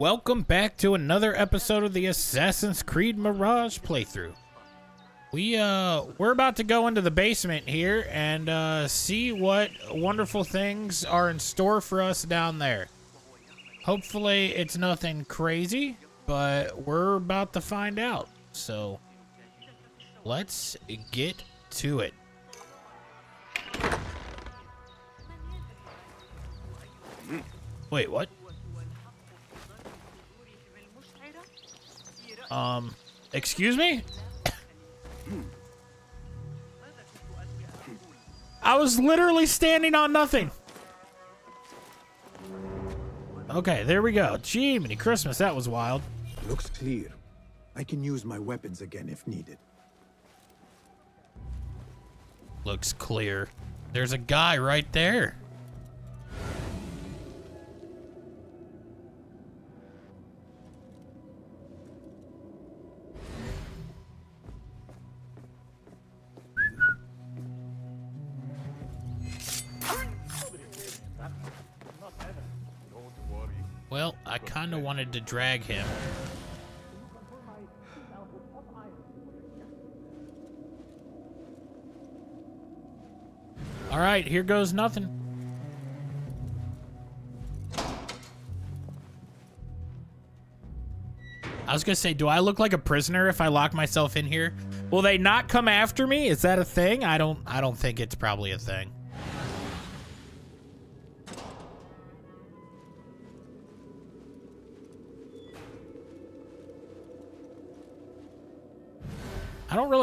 Welcome back to another episode of the Assassin's Creed Mirage playthrough. We uh we're about to go into the basement here and uh see what wonderful things are in store for us down there. Hopefully it's nothing crazy, but we're about to find out. So let's get to it. Wait, what? Um, excuse me? I was literally standing on nothing. Okay, there we go. Gee, many Christmas, that was wild. Looks clear. I can use my weapons again if needed. Looks clear. There's a guy right there. Kind of wanted to drag him. All right, here goes nothing. I was gonna say, do I look like a prisoner if I lock myself in here? Will they not come after me? Is that a thing? I don't. I don't think it's probably a thing.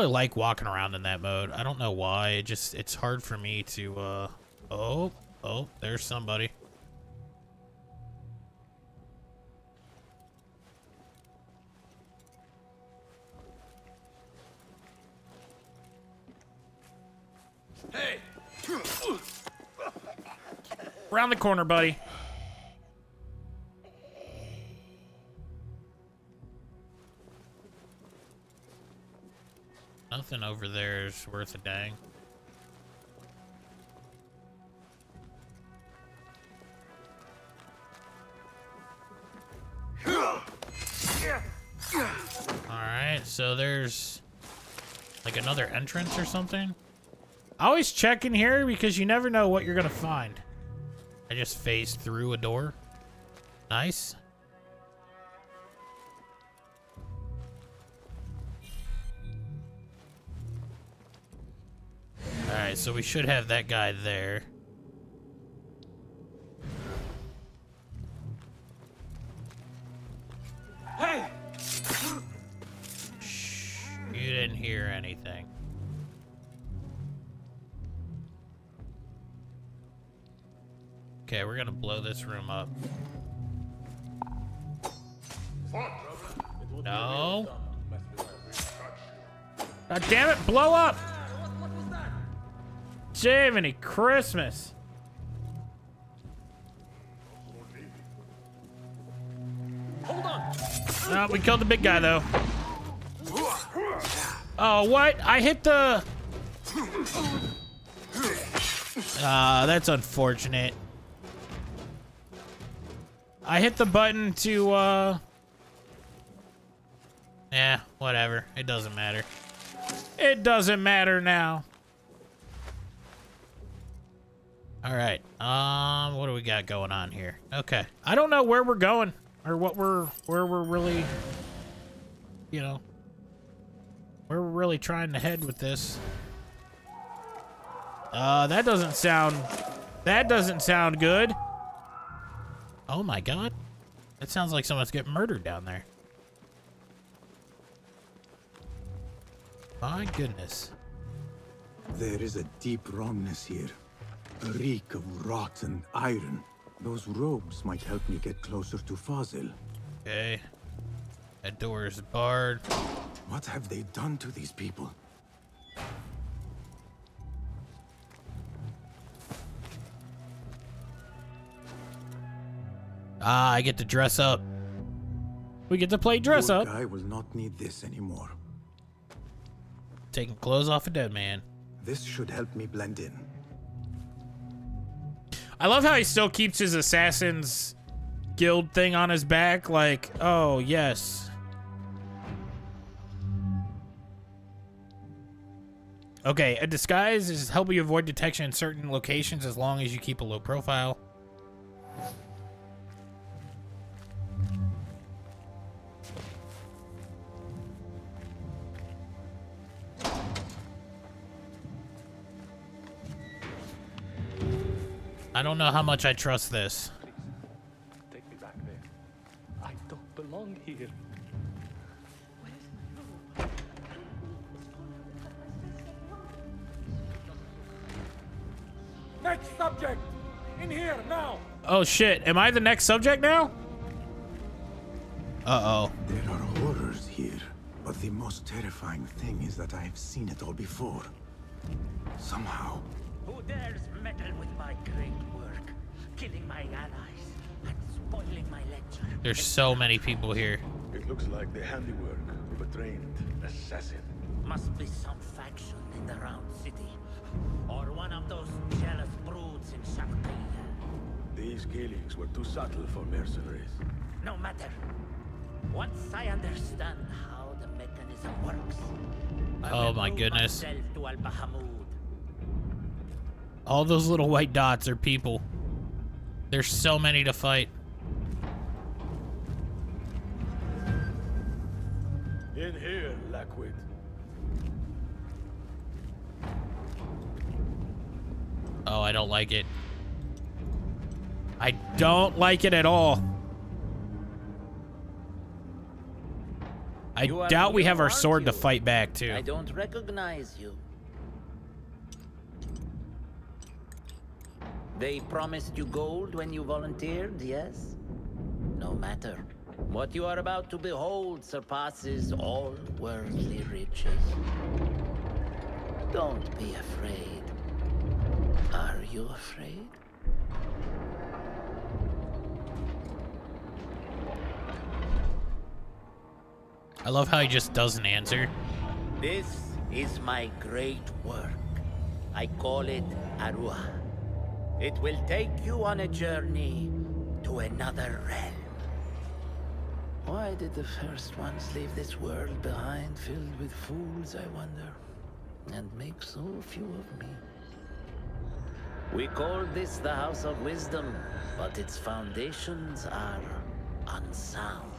Really like walking around in that mode. I don't know why. It just it's hard for me to uh oh, oh, there's somebody. Hey! Around the corner, buddy. Over there is worth a dang. Alright, so there's like another entrance or something. Always check in here because you never know what you're gonna find. I just phased through a door. Nice. Alright, so we should have that guy there. Hey! Shh, you didn't hear anything. Okay, we're gonna blow this room up. No. God damn it, blow up! Jiminy Christmas. Hold on! No, we killed the big guy though. Oh, what? I hit the... Ah, that's unfortunate. I hit the button to, uh... Yeah, whatever. It doesn't matter. It doesn't matter now. All right. Um, what do we got going on here? Okay. I don't know where we're going or what we're where we're really you know where we're really trying to head with this. Uh, that doesn't sound that doesn't sound good. Oh my god. That sounds like someone's getting murdered down there. My goodness. There is a deep wrongness here. A reek of rot and iron. Those robes might help me get closer to Fazil. Okay. That door is barred. What have they done to these people? Ah, I get to dress up. We get to play dress Poor up. I will not need this anymore. Taking clothes off a dead man. This should help me blend in. I love how he still keeps his assassin's guild thing on his back. Like, oh, yes. Okay, a disguise is helping you avoid detection in certain locations as long as you keep a low profile. I don't know how much I trust this. Take me back there. I don't belong here. Next subject! In here, now! Oh shit, am I the next subject now? Uh-oh. There are horrors here, but the most terrifying thing is that I have seen it all before. Somehow, Who dares meddle with my great work, killing my allies and spoiling my lecture? There's so many people here. It looks like the handiwork of a trained assassin. Must be some faction in the Round City, or one of those jealous broods in Sharqiyya. These killings were too subtle for mercenaries. No matter. Once I understand how the mechanism works, I Oh will my goodness. myself to Al Bahamud. All those little white dots are people. There's so many to fight. In here, Lackwit. Oh, I don't like it. I don't like it at all. I doubt we have our aren't sword to fight back, too. I don't recognize you. They promised you gold when you volunteered, yes? No matter. What you are about to behold surpasses all worldly riches. Don't be afraid. Are you afraid? I love how he just doesn't answer. This is my great work. I call it Arua. It will take you on a journey to another realm. Why did the first ones leave this world behind filled with fools, I wonder, and make so few of me? We call this the House of Wisdom, but its foundations are unsound.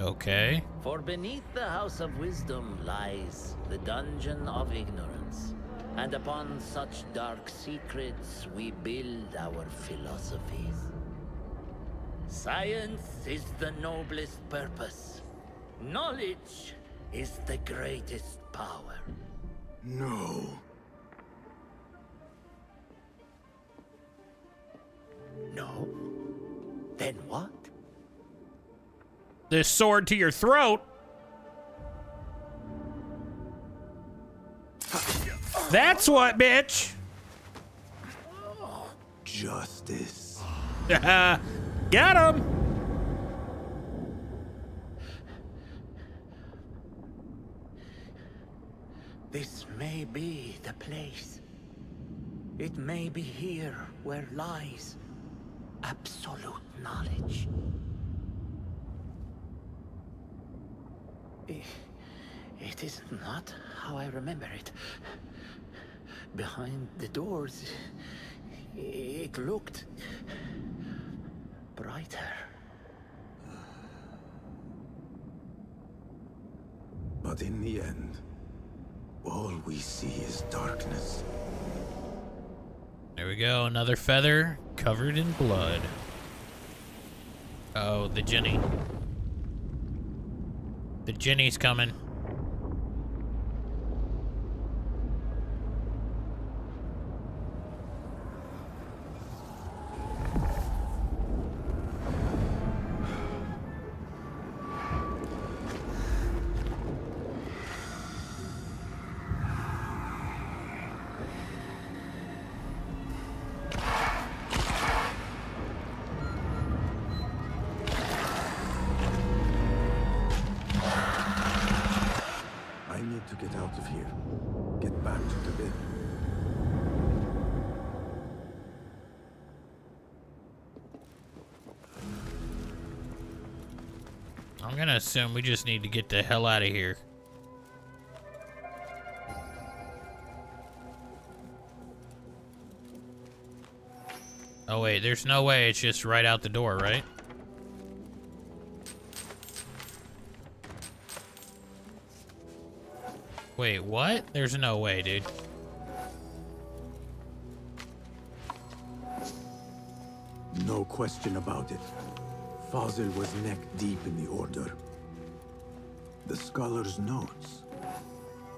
Okay. For beneath the House of Wisdom lies the Dungeon of Ignorance. And upon such dark secrets we build our philosophies. Science is the noblest purpose. Knowledge is the greatest power. no. No? Then what? This sword to your throat. That's what, bitch. Justice. Got him. This may be the place. It may be here where lies absolute knowledge. Eh, I- It is not how I remember it. Behind the doors, it looked brighter. But in the end, all we see is darkness. There we go. Another feather covered in blood. Oh, the Jinni. The Jinni's coming. I'm gonna assume we just need to get the hell out of here. Oh wait, there's no way it's just right out the door, right? Wait, what? There's no way, dude. No question about it. Fazil was neck deep in the Order. The scholar's notes.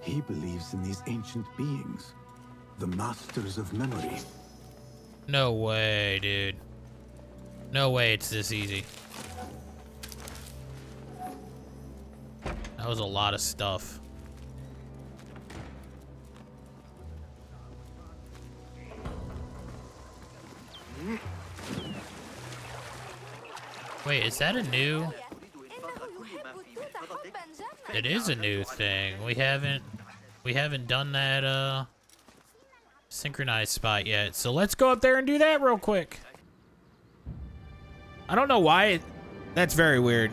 He believes in these ancient beings, the masters of memory. No way, dude. No way it's this easy. That was a lot of stuff. Wait, is that a new... It is a new thing. We haven't... We haven't done that, uh... Synchronized spot yet. So let's go up there and do that real quick. I don't know why it... That's very weird.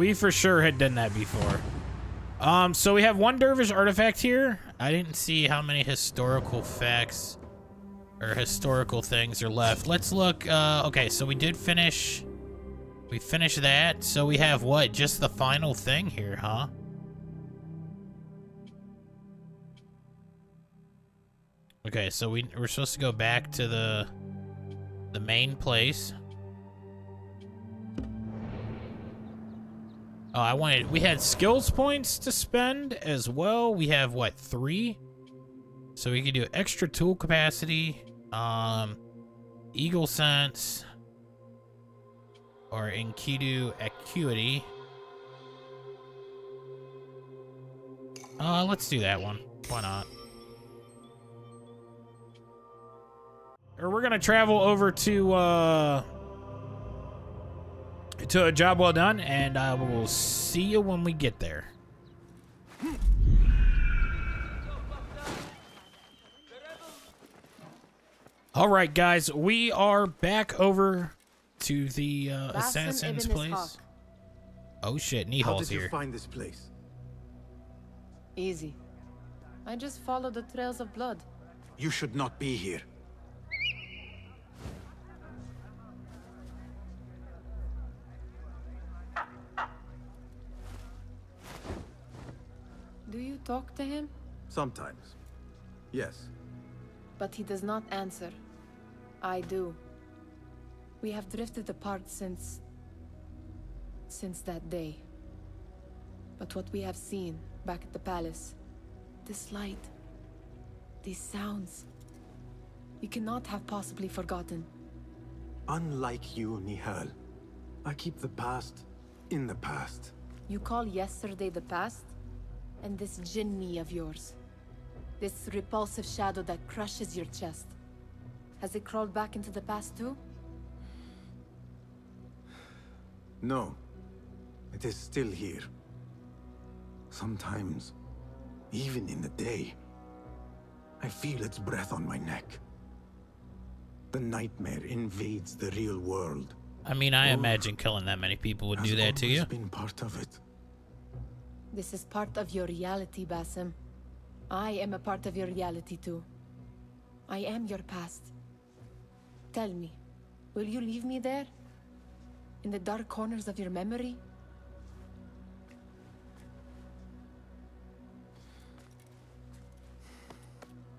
We for sure had done that before. Um, so we have one dervish artifact here. I didn't see how many historical facts or historical things are left. Let's look. Uh, okay, so we did finish. We finished that. So we have what? Just the final thing here, huh? Okay, so we we're supposed to go back to the the main place. Oh, I wanted, we had skills points to spend as well. We have, what, three? So we can do extra tool capacity, um, eagle sense, or Enkidu acuity. Uh, let's do that one. Why not? Or we're gonna travel over to, uh, to a job well done, and I will see you when we get there. All right, guys, we are back over to the uh, assassin's place. Oh shit, How did you here. find this place? Easy. I just followed the trails of blood. You should not be here. Talk to him? Sometimes. Yes. But he does not answer. I do. We have drifted apart since... since that day. But what we have seen back at the palace, this light, these sounds, you cannot have possibly forgotten. Unlike you, Nihal, I keep the past in the past. You call yesterday the past? And this Jinni of yours. This repulsive shadow that crushes your chest. Has it crawled back into the past too? No. It is still here. Sometimes, even in the day, I feel its breath on my neck. The nightmare invades the real world. I mean, I imagine killing that many people would do that to always you. been part of it. This is part of your reality, Basim. I am a part of your reality too. I am your past. Tell me, will you leave me there? In the dark corners of your memory?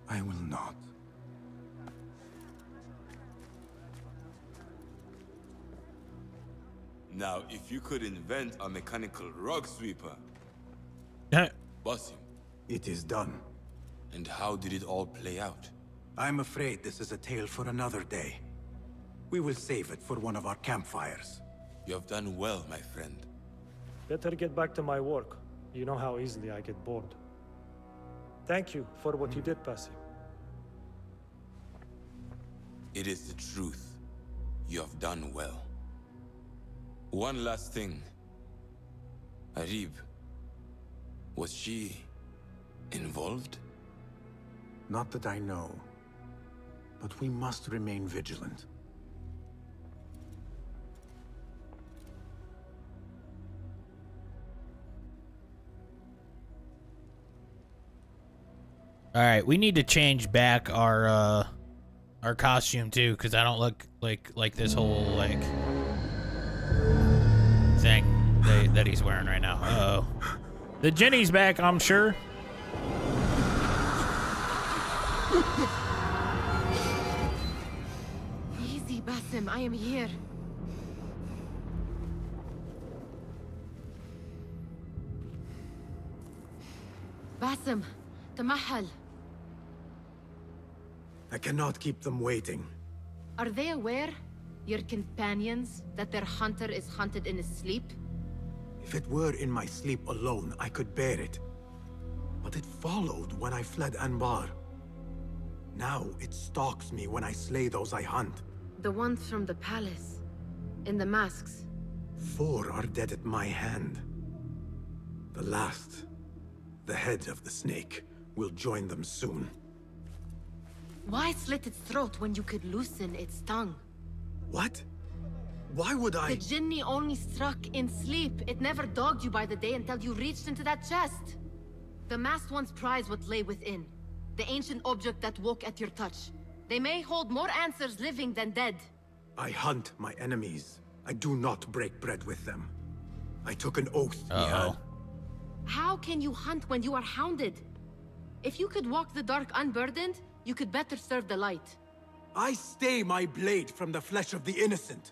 I will not. Now, if you could invent a mechanical rug sweeper, Basim, It is done. and how did it all play out? I'm afraid this is a tale for another day. We will save it for one of our campfires. You have done well, my friend. Better get back to my work. You know how easily I get bored. Thank you for what you did, Basim. It is the truth. You have done well. One last thing. Arib. Was she involved? Not that I know. But we must remain vigilant. All right, we need to change back our uh our costume too cuz I don't look like like this whole like thing that, that he's wearing right now. Uh oh. The Jinni's back, I'm sure. Easy, Basim. I am here. Basim, Tamahal. I cannot keep them waiting. Are they aware, your companions, that their hunter is hunted in his sleep? If it were in my sleep alone, I could bear it. But it followed when I fled Anbar. Now it stalks me when I slay those I hunt. The ones from the palace. In the masks. Four are dead at my hand. The last, the head of the snake, will join them soon. Why slit its throat when you could loosen its tongue? What? Why would I? The Jinni only struck in sleep. It never dogged you by the day until you reached into that chest. The masked ones prize what lay within. The ancient object that woke at your touch. They may hold more answers living than dead. I hunt my enemies. I do not break bread with them. I took an oath, Uh oh. How can you hunt when you are hounded? If you could walk the dark unburdened, you could better serve the light. I stay my blade from the flesh of the innocent,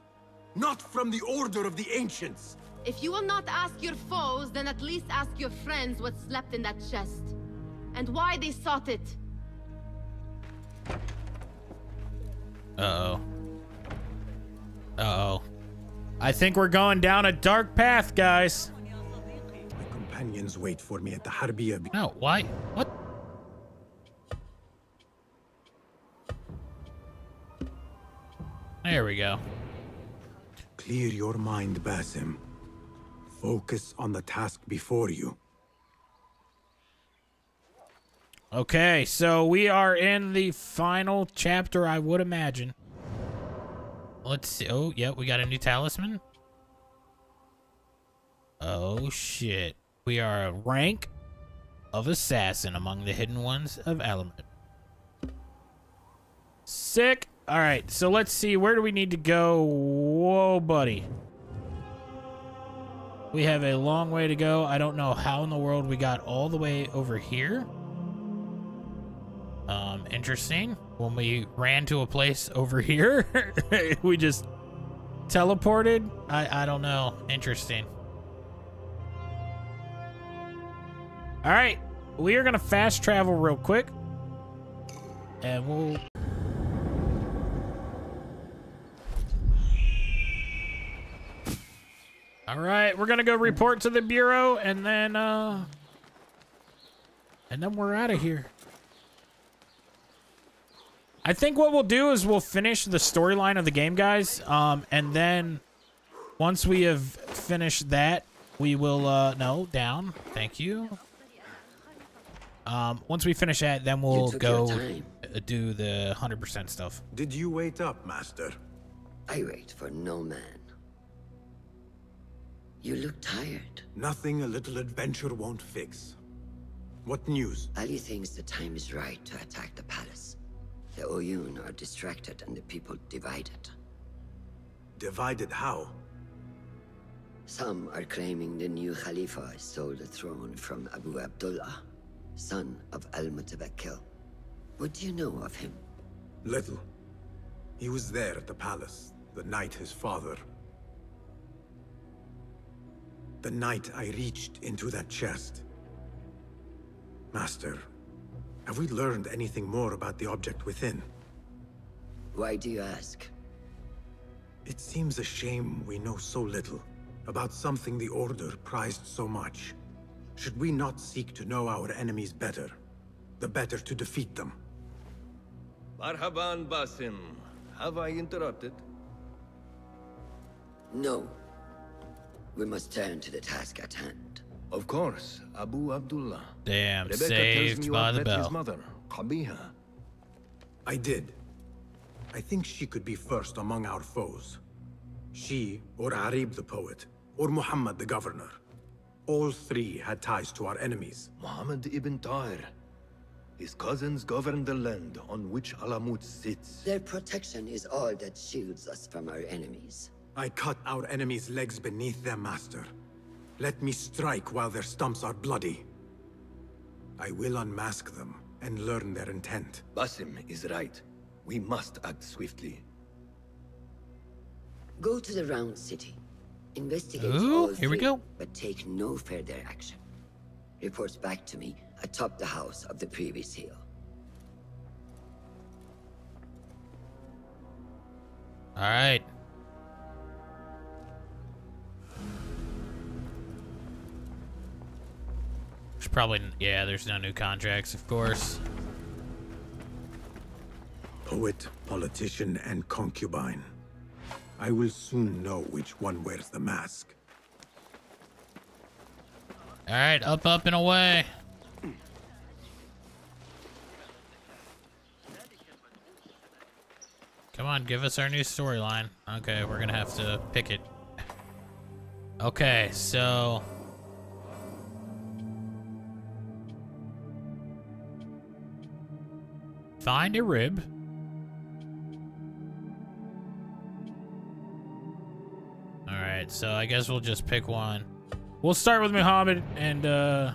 not from the order of the ancients. If you will not ask your foes, then at least ask your friends what slept in that chest. And why they sought it. Uh-oh. Uh-oh. I think we're going down a dark path, guys. My companions wait for me at the Harbiya. No, why? What? There we go. Clear your mind, Basim. Focus on the task before you. Okay, so we are in the final chapter, I would imagine. Let's see. Oh, yeah, we got a new talisman. Oh, shit. We are a rank of assassin among the hidden ones of Alamut. Sick. All right, so let's see. Where do we need to go? Whoa, buddy. We have a long way to go. I don't know how in the world we got all the way over here. Um, interesting. When we ran to a place over here, we just teleported. I, I don't know. Interesting. All right. We are going to fast travel real quick. And we'll... All right. We're going to go report to the Bureau and then, uh... And then we're out of here. I think what we'll do is we'll finish the storyline of the game, guys. Um, and then once we have finished that, we will, uh, no, down. Thank you. Um, once we finish that, then we'll go uh, do the 100% stuff. Did you wait up, Master? I wait for no man. You look tired. Nothing a little adventure won't fix. What news? Ali thinks the time is right to attack the palace. The Oyun are distracted and the people divided. Divided how? Some are claiming the new Khalifa stole the throne from Abu Abdullah, son of Al-Mutawakkil. What do you know of him? Little. He was there at the palace, the night his father. The night I reached into that chest. Master, have we learned anything more about the object within? Why do you ask? It seems a shame we know so little about something the Order prized so much. Should we not seek to know our enemies better? The better to defeat them. Marhaban, Basim. Have I interrupted? No. We must turn to the task at hand. Of course, Abu Abdullah. Damn, Rebecca tells saved me you by the met bell. his mother, Qabiha. I did. I think she could be first among our foes. She, or Arib the poet, or Muhammad the governor. All three had ties to our enemies. Muhammad ibn Tahir. His cousins govern the land on which Alamut sits. Their protection is all that shields us from our enemies. I cut our enemies' legs beneath their master. Let me strike while their stumps are bloody. I will unmask them and learn their intent. Basim is right. We must act swiftly. Go to the Round City. Investigate Ooh, all here we go. but take no further action. Reports back to me atop the house of the previous hill. All right. Probably yeah. There's no new contracts, of course. Poet, politician, and concubine. I will soon know which one wears the mask. All right, up, up, and away. Come on, give us our new storyline. Okay, we're gonna have to pick it. Okay, so. Find Arib. Alright, so I guess we'll just pick one. We'll start with Muhammad and, uh...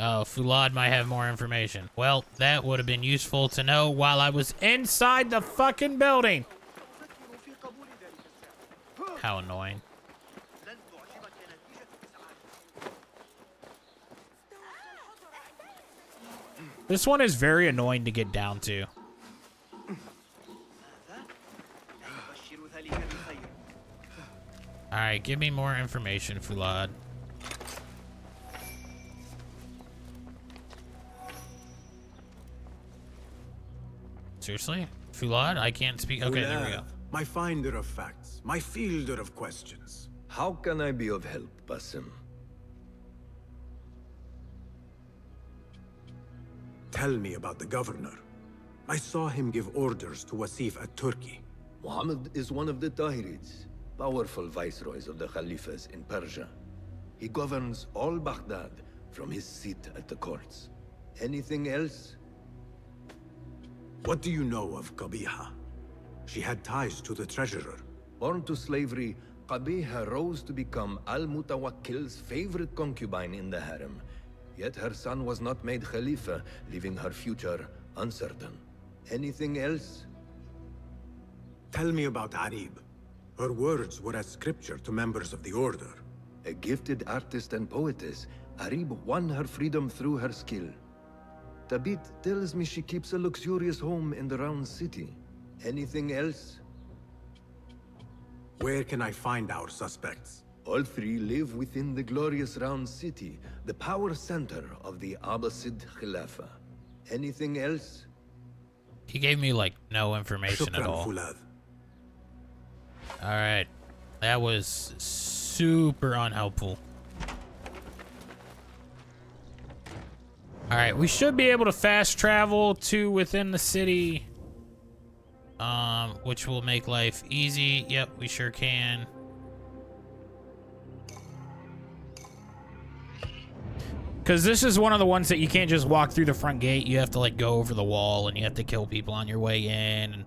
Oh, Fulad might have more information. Well, that would have been useful to know while I was inside the fucking building. How annoying. This one is very annoying to get down to. Alright, give me more information, Fulad. Seriously? Fulad? I can't speak. Okay, there we go. My finder of facts, my fielder of questions. How can I be of help, Basim? Tell me about the governor. I saw him give orders to Wasif al-Turki. Muhammad is one of the Tahirids, powerful viceroys of the Khalifas in Persia. He governs all Baghdad from his seat at the courts. Anything else? What do you know of Qabiha? She had ties to the treasurer. Born to slavery, Qabiha rose to become Al-Mutawakkil's favorite concubine in the harem. Yet her son was not made Khalifa, leaving her future uncertain. Anything else? Tell me about Arib. Her words were as scripture to members of the Order. A gifted artist and poetess, Arib won her freedom through her skill. Tabit tells me she keeps a luxurious home in the Round City. Anything else? Where can I find our suspects? All three live within the glorious Round City, the power center of the Abbasid Khilafah. Anything else? He gave me, like, no information at all. Fulad. Alright. That was super unhelpful. Alright, we should be able to fast travel to within the city. Um, which will make life easy. Yep, we sure can. Because this is one of the ones that you can't just walk through the front gate. You have to, like, go over the wall and you have to kill people on your way in. And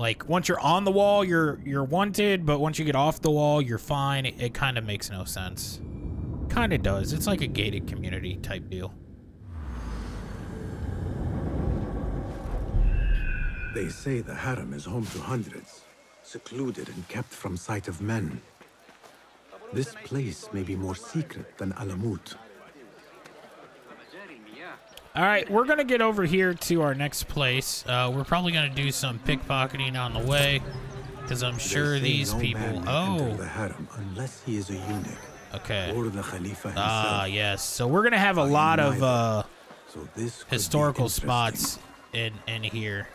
like once you're on the wall, you're you're wanted, but once you get off the wall, you're fine. It, it kind of makes no sense. Kind of does. It's like a gated community type deal. They say the harem is home to hundreds, secluded and kept from sight of men. This place may be more secret than Alamut. All right, we're gonna get over here to our next place. Uh, we're probably gonna do some pickpocketing on the way, because I'm sure these no people. man may enter Oh, the harem unless he is a eunuch okay. or the Khalifa. Ah, yes. So we're gonna have a lot of uh, so this historical spots in in here.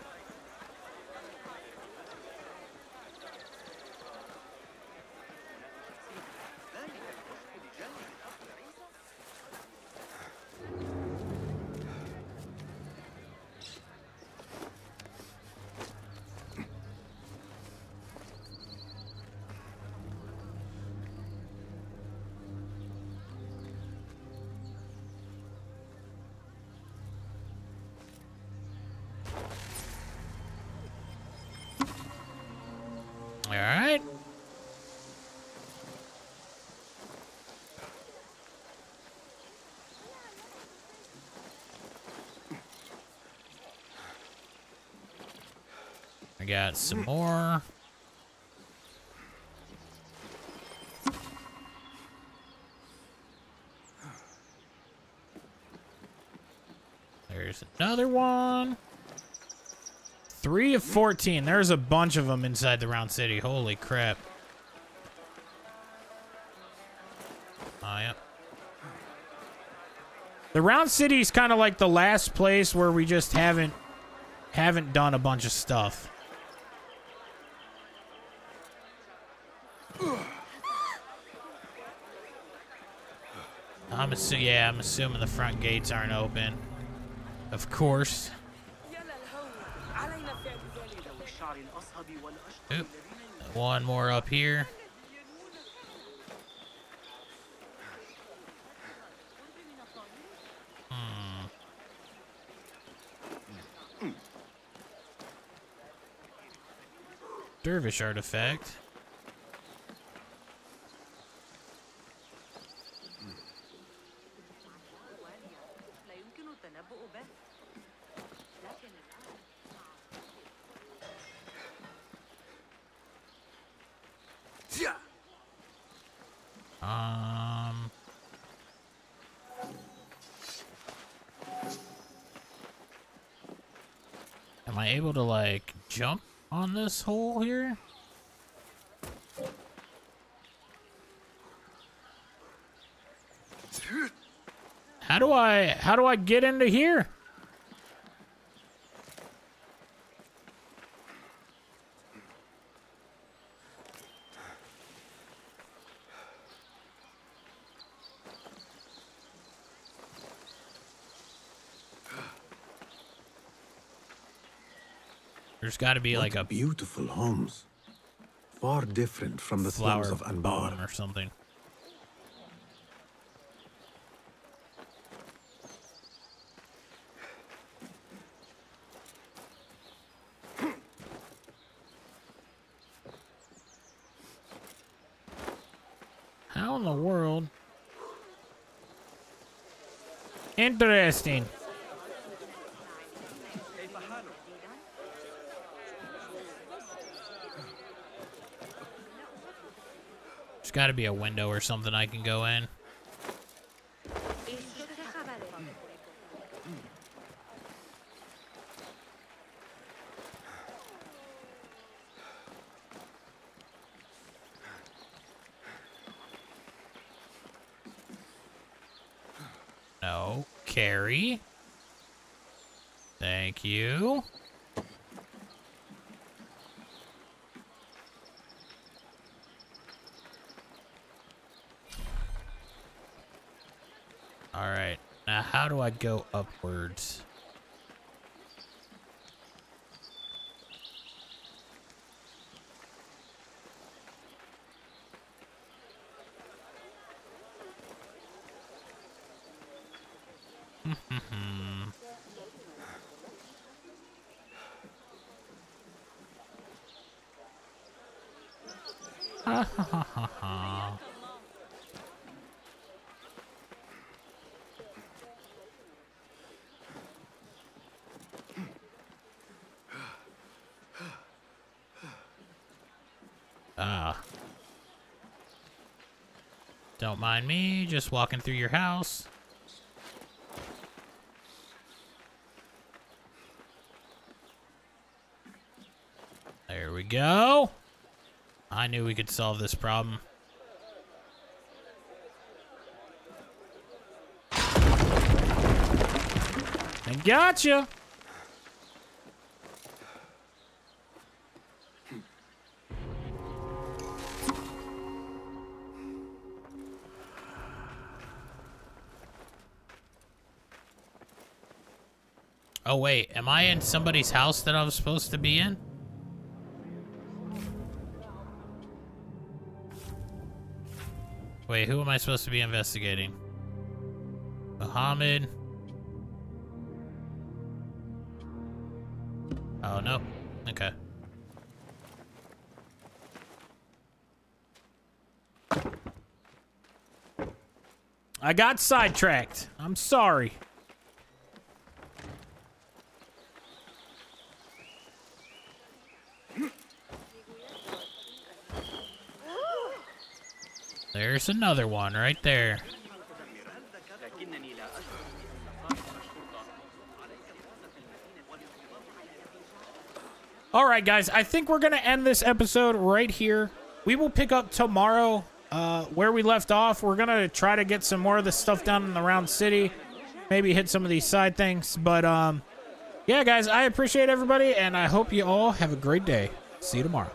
I got some more. There's another one. Three of 14. There's a bunch of them inside the round city. Holy crap. Ah, oh, yep. The round city is kind of like the last place where we just haven't haven't done a bunch of stuff. Assu- yeah, I'm assuming the front gates aren't open. Of course. Oop. One more up here. Hmm. Dervish artifact. Um. Am I able to like jump on this hole here? How do I how do I get into here? There's got to be What like a beautiful homes. Far different from the slums of Anbar. or something. How in the world? Interesting. Got to be a window or something I can go in. No. Carry. Thank you. Alright. Now, how do I go upwards? Ah. Don't mind me, just walking through your house. There we go. I knew we could solve this problem. I gotcha! Oh, wait. Am I in somebody's house that I was supposed to be in? Wait, who am I supposed to be investigating? Muhammad. Oh, no. Okay. I got sidetracked. I'm sorry. There's another one right there. All right, guys, I think we're going to end this episode right here. We will pick up tomorrow uh, where we left off. We're going to try to get some more of this stuff done in the round city. Maybe hit some of these side things. But, um, yeah, guys, I appreciate everybody, and I hope you all have a great day. See you tomorrow.